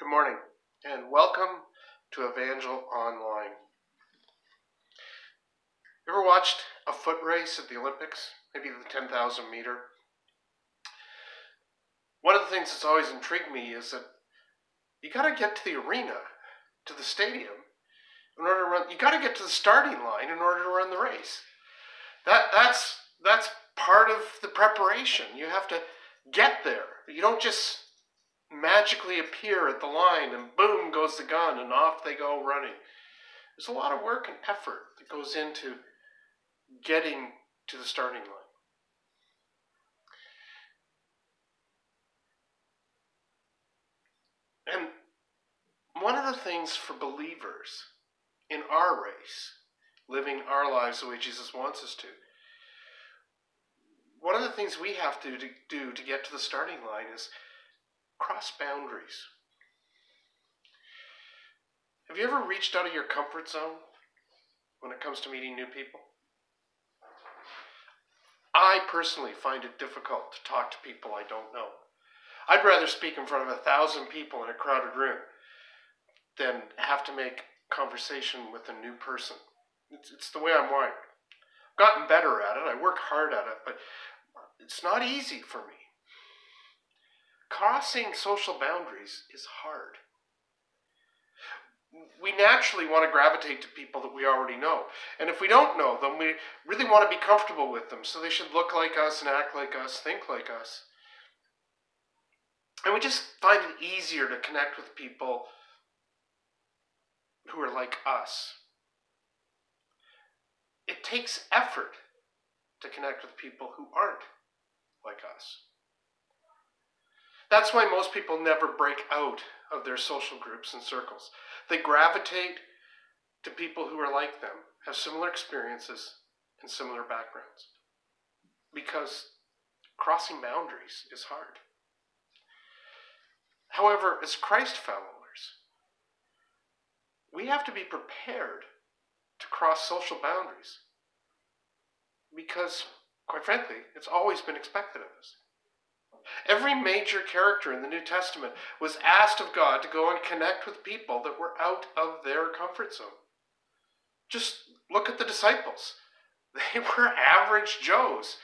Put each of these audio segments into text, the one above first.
Good morning, and welcome to Evangel Online. Ever watched a foot race at the Olympics? Maybe the 10,000 meter? One of the things that's always intrigued me is that you got to get to the arena, to the stadium, in order to run. You got to get to the starting line in order to run the race. That that's that's part of the preparation. You have to get there. You don't just magically appear at the line and boom goes the gun and off they go running. There's a lot of work and effort that goes into getting to the starting line. And one of the things for believers in our race, living our lives the way Jesus wants us to, one of the things we have to do to get to the starting line is cross boundaries. Have you ever reached out of your comfort zone when it comes to meeting new people? I personally find it difficult to talk to people I don't know. I'd rather speak in front of a thousand people in a crowded room than have to make conversation with a new person. It's, it's the way I'm wired. I've gotten better at it. I work hard at it, but it's not easy for me crossing social boundaries is hard. We naturally want to gravitate to people that we already know. And if we don't know them, we really want to be comfortable with them. So they should look like us and act like us, think like us. And we just find it easier to connect with people who are like us. It takes effort to connect with people who aren't like us. That's why most people never break out of their social groups and circles. They gravitate to people who are like them, have similar experiences and similar backgrounds. Because crossing boundaries is hard. However, as Christ followers, we have to be prepared to cross social boundaries. Because, quite frankly, it's always been expected of us. Every major character in the New Testament was asked of God to go and connect with people that were out of their comfort zone. Just look at the disciples. They were average Joes,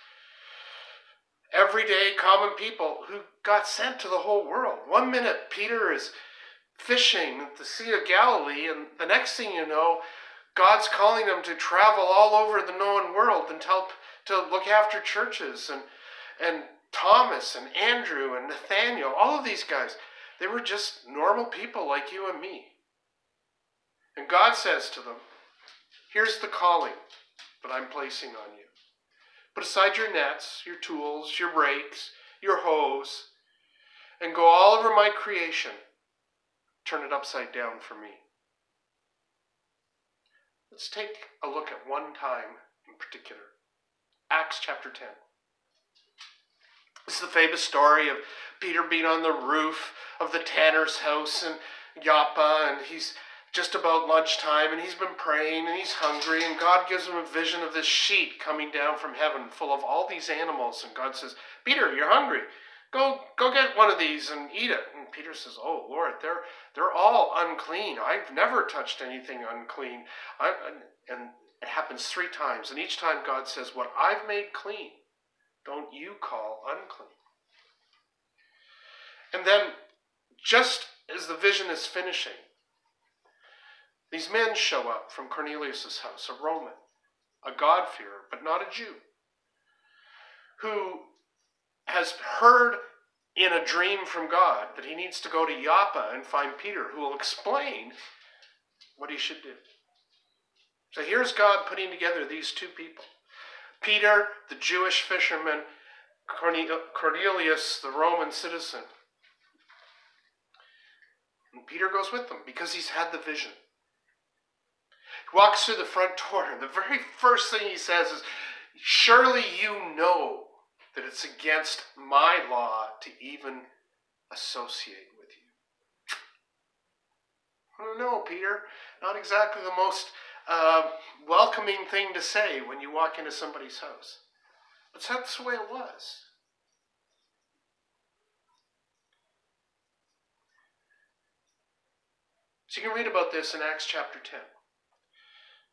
everyday common people who got sent to the whole world. One minute, Peter is fishing at the Sea of Galilee, and the next thing you know, God's calling them to travel all over the known world and help to look after churches and and Thomas and Andrew and Nathaniel, all of these guys, they were just normal people like you and me. And God says to them, Here's the calling that I'm placing on you. Put aside your nets, your tools, your rakes, your hoes, and go all over my creation. Turn it upside down for me. Let's take a look at one time in particular Acts chapter 10. Is the famous story of Peter being on the roof of the tanner's house in Joppa, and he's just about lunchtime, and he's been praying, and he's hungry, and God gives him a vision of this sheet coming down from heaven full of all these animals, and God says, Peter, you're hungry. Go, go get one of these and eat it. And Peter says, Oh Lord, they're they're all unclean. I've never touched anything unclean. I, and it happens three times, and each time God says, What I've made clean, don't you call unclean. And then, just as the vision is finishing, these men show up from Cornelius' house, a Roman, a God-fearer, but not a Jew, who has heard in a dream from God that he needs to go to Joppa and find Peter, who will explain what he should do. So here's God putting together these two people Peter, the Jewish fisherman, Cornelius, the Roman citizen. And Peter goes with them because he's had the vision. He walks through the front door, and the very first thing he says is, Surely you know that it's against my law to even associate with you. I don't know, Peter. Not exactly the most uh, welcoming thing to say when you walk into somebody's house. But that's the way it was. So you can read about this in Acts chapter 10,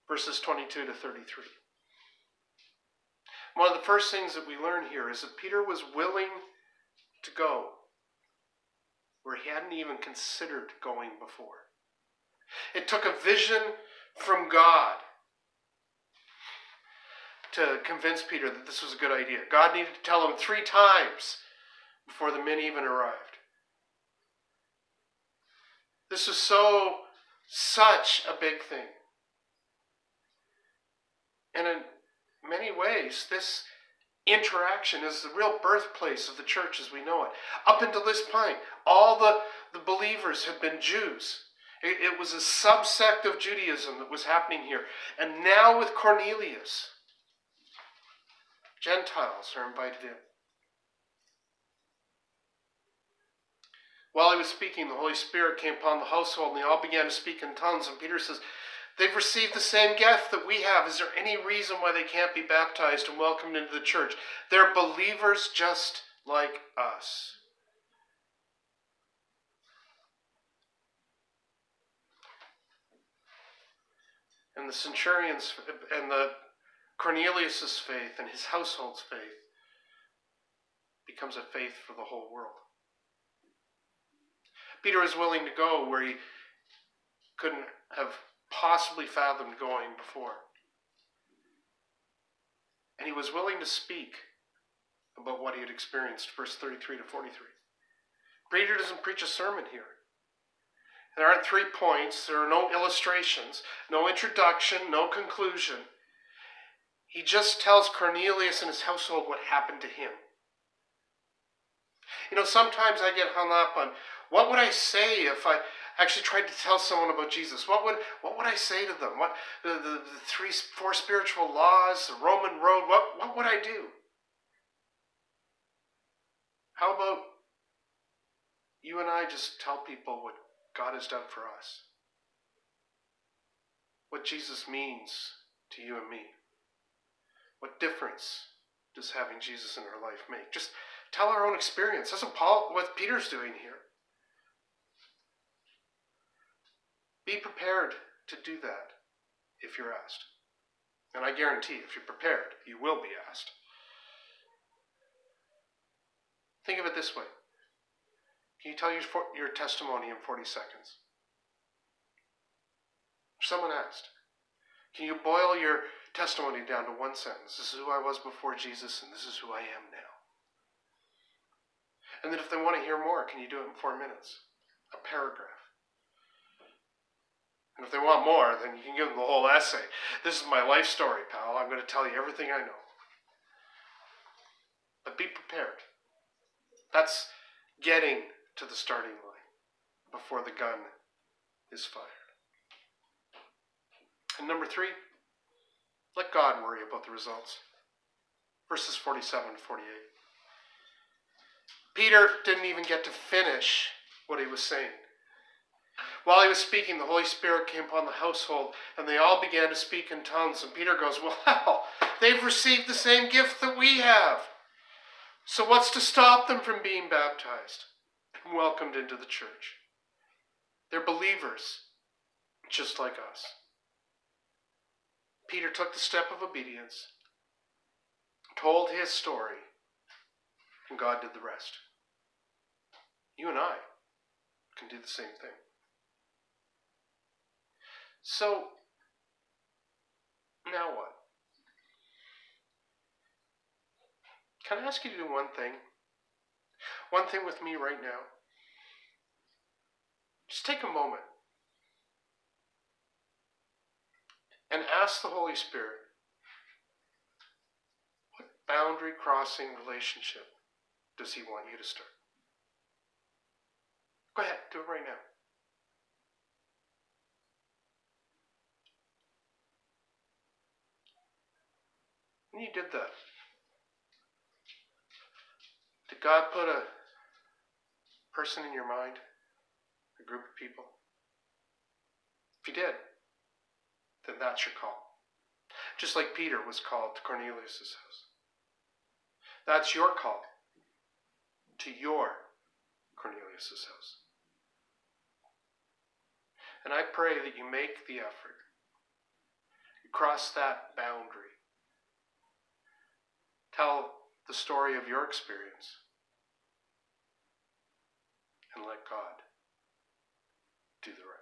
verses 22 to 33. One of the first things that we learn here is that Peter was willing to go where he hadn't even considered going before. It took a vision from God to convince Peter that this was a good idea. God needed to tell him three times before the men even arrived. This is so, such a big thing. And in many ways, this interaction is the real birthplace of the church as we know it. Up until this point, all the, the believers had been Jews. It, it was a subsect of Judaism that was happening here. And now with Cornelius, Gentiles are invited in. While he was speaking, the Holy Spirit came upon the household, and they all began to speak in tongues. And Peter says, They've received the same gift that we have. Is there any reason why they can't be baptized and welcomed into the church? They're believers just like us. And the centurion's and the Cornelius's faith and his household's faith becomes a faith for the whole world. Peter is willing to go where he couldn't have possibly fathomed going before. And he was willing to speak about what he had experienced, verse 33 to 43. Peter doesn't preach a sermon here. There aren't three points, there are no illustrations, no introduction, no conclusion. He just tells Cornelius and his household what happened to him. You know, sometimes I get hung up on what would I say if I actually tried to tell someone about Jesus, what would what would I say to them? What the, the, the three four spiritual laws, the Roman road, what what would I do? How about you and I just tell people what God has done for us? What Jesus means to you and me? What difference does having Jesus in our life make? Just tell our own experience. That's what Paul what Peter's doing here. Be prepared to do that if you're asked. And I guarantee if you're prepared, you will be asked. Think of it this way Can you tell your, your testimony in 40 seconds? Someone asked, Can you boil your testimony down to one sentence? This is who I was before Jesus, and this is who I am now. And then if they want to hear more, can you do it in four minutes? A paragraph. And if they want more, then you can give them the whole essay. This is my life story, pal. I'm going to tell you everything I know. But be prepared. That's getting to the starting line before the gun is fired. And number three, let God worry about the results. Verses 47 to 48. Peter didn't even get to finish what he was saying. While he was speaking, the Holy Spirit came upon the household, and they all began to speak in tongues. And Peter goes, Well, they've received the same gift that we have. So what's to stop them from being baptized and welcomed into the church? They're believers, just like us. Peter took the step of obedience, told his story, and God did the rest. You and I can do the same thing. So, now what? Can I ask you to do one thing? One thing with me right now. Just take a moment and ask the Holy Spirit what boundary crossing relationship does He want you to start? Go ahead, do it right now. When you did that, did God put a person in your mind? A group of people? If you did, then that's your call. Just like Peter was called to Cornelius' house. That's your call to your Cornelius' house. And I pray that you make the effort. You cross that boundary. Tell the story of your experience. And let God do the right